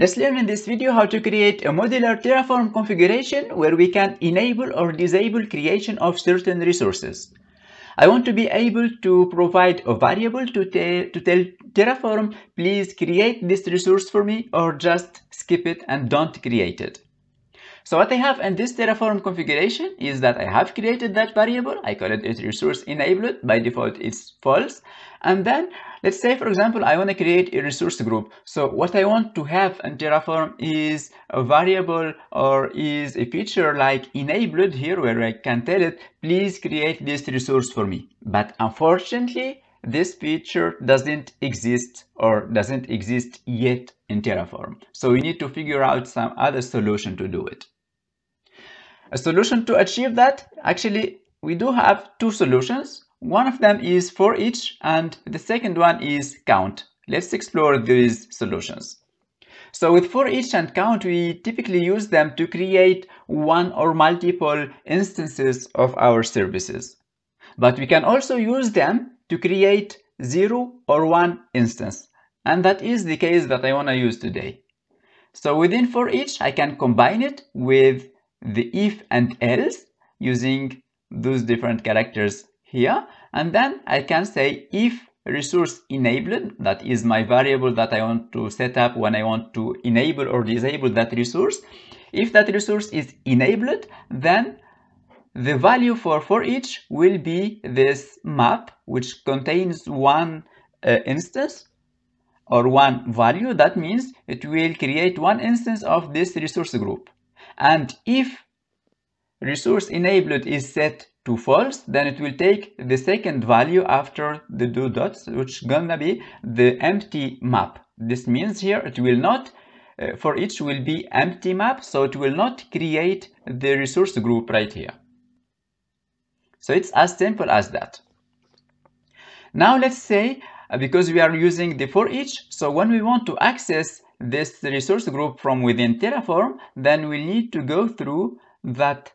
Let's learn in this video how to create a modular Terraform configuration where we can enable or disable creation of certain resources. I want to be able to provide a variable to, to tell Terraform, please create this resource for me or just skip it and don't create it. So what I have in this Terraform configuration is that I have created that variable. I call it resource enabled. By default, it's false. And then let's say, for example, I want to create a resource group. So what I want to have in Terraform is a variable or is a feature like enabled here where I can tell it, please create this resource for me. But unfortunately, this feature doesn't exist or doesn't exist yet in Terraform. So we need to figure out some other solution to do it. A solution to achieve that, actually, we do have two solutions. One of them is for each and the second one is count. Let's explore these solutions. So with for each and count, we typically use them to create one or multiple instances of our services. But we can also use them to create zero or one instance. And that is the case that I want to use today. So within for each, I can combine it with the if and else using those different characters here. And then I can say if resource enabled, that is my variable that I want to set up when I want to enable or disable that resource. If that resource is enabled, then the value for for each will be this map, which contains one uh, instance or one value. That means it will create one instance of this resource group. And if resource enabled is set to false, then it will take the second value after the two dots, which gonna be the empty map. This means here it will not, uh, for each will be empty map, so it will not create the resource group right here. So it's as simple as that. Now let's say, uh, because we are using the for each, so when we want to access this resource group from within Terraform, then we need to go through that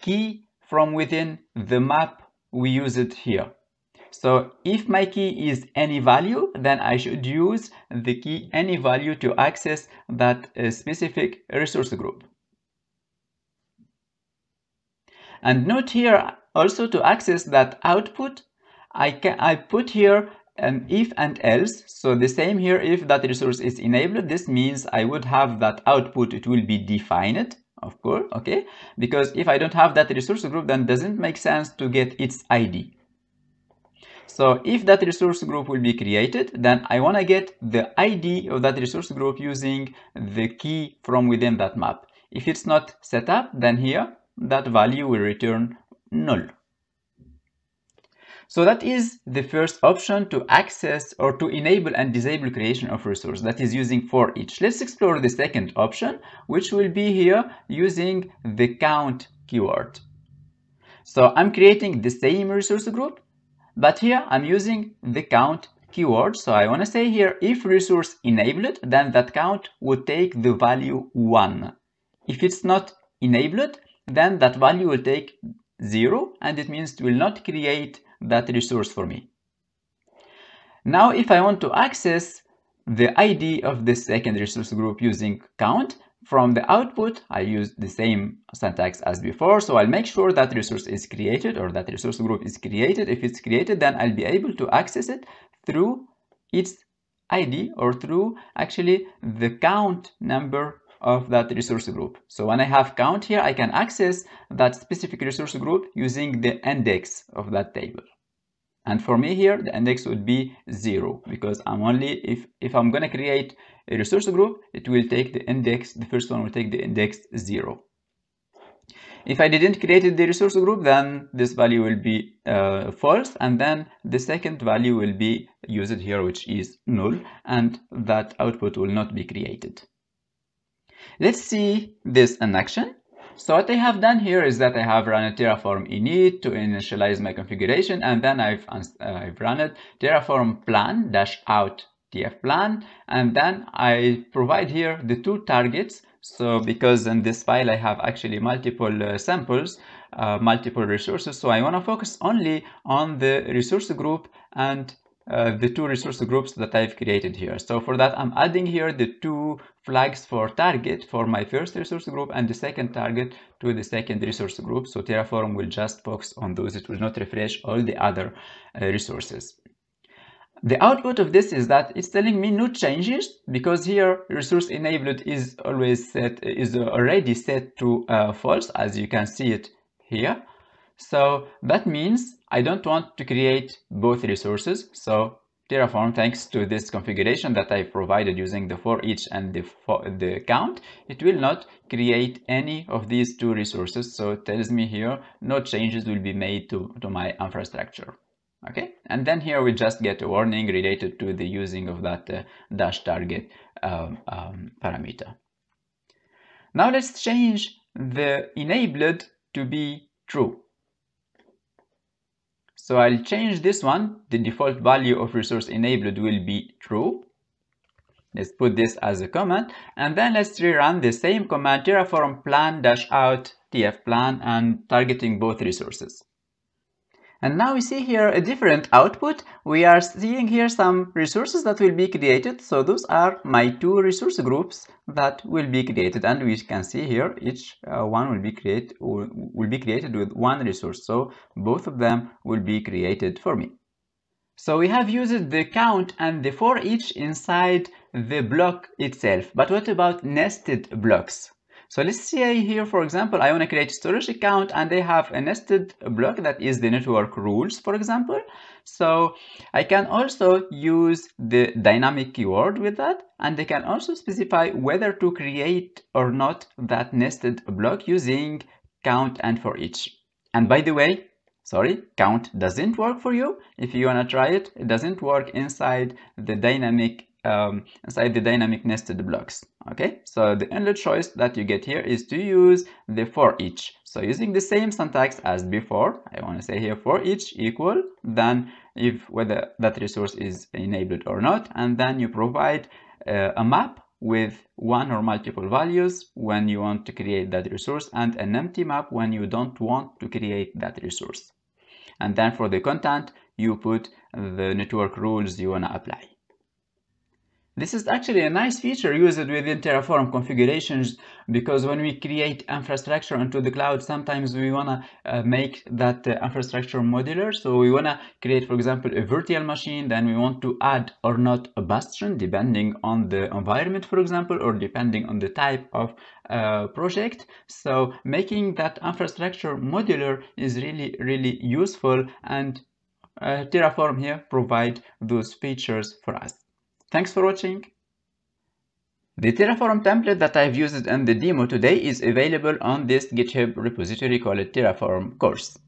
key from within the map we use it here. So if my key is any value, then I should use the key any value to access that uh, specific resource group. And note here also to access that output, I can I put here an if and else. So the same here, if that resource is enabled, this means I would have that output, it will be defined, of course, okay? Because if I don't have that resource group, then doesn't make sense to get its ID. So if that resource group will be created, then I want to get the ID of that resource group using the key from within that map. If it's not set up, then here that value will return null. So that is the first option to access or to enable and disable creation of resource that is using for each. Let's explore the second option, which will be here using the count keyword. So I'm creating the same resource group, but here I'm using the count keyword. So I want to say here, if resource enabled, then that count would take the value one. If it's not enabled, then that value will take zero and it means it will not create that resource for me. Now, if I want to access the ID of the second resource group using count, from the output, I use the same syntax as before. So I'll make sure that resource is created or that resource group is created. If it's created, then I'll be able to access it through its ID or through actually the count number of that resource group. So when I have count here, I can access that specific resource group using the index of that table. And for me here, the index would be zero because I'm only, if, if I'm going to create a resource group, it will take the index, the first one will take the index zero. If I didn't create the resource group, then this value will be uh, false. And then the second value will be used here, which is null. And that output will not be created. Let's see this in action. So what I have done here is that I have run a Terraform init to initialize my configuration and then I've, uh, I've run it Terraform plan dash out tf plan and then I provide here the two targets so because in this file I have actually multiple uh, samples uh, multiple resources so I want to focus only on the resource group and uh, the two resource groups that I've created here. So for that, I'm adding here the two flags for target for my first resource group and the second target to the second resource group. So Terraform will just focus on those. It will not refresh all the other uh, resources. The output of this is that it's telling me no changes because here resource enabled is always set is already set to uh, false as you can see it here. So that means I don't want to create both resources. So Terraform, thanks to this configuration that I provided using the for each and the, for the count, it will not create any of these two resources. So it tells me here no changes will be made to, to my infrastructure okay and then here we just get a warning related to the using of that uh, dash target um, um, parameter now let's change the enabled to be true so I'll change this one. The default value of resource enabled will be true. Let's put this as a comment and then let's rerun the same command terraform plan dash out tf plan and targeting both resources and now we see here a different output. We are seeing here some resources that will be created. So those are my two resource groups that will be created. And we can see here each uh, one will be created will be created with one resource. So both of them will be created for me. So we have used the count and the for each inside the block itself. But what about nested blocks? So let's say here, for example, I want to create a storage account and they have a nested block that is the network rules, for example. So I can also use the dynamic keyword with that and they can also specify whether to create or not that nested block using count and for each. And by the way, sorry, count doesn't work for you. If you want to try it, it doesn't work inside the dynamic um, inside the dynamic nested blocks. Okay, so the only choice that you get here is to use the for each. So using the same syntax as before, I want to say here for each equal, then if whether that resource is enabled or not, and then you provide uh, a map with one or multiple values when you want to create that resource and an empty map when you don't want to create that resource. And then for the content, you put the network rules you want to apply. This is actually a nice feature used within Terraform configurations because when we create infrastructure onto the cloud, sometimes we want to uh, make that uh, infrastructure modular. So we want to create, for example, a virtual machine, then we want to add or not a bastion depending on the environment, for example, or depending on the type of uh, project. So making that infrastructure modular is really, really useful and uh, Terraform here provide those features for us. Thanks for watching. The Terraform template that I've used in the demo today is available on this GitHub repository called Terraform course.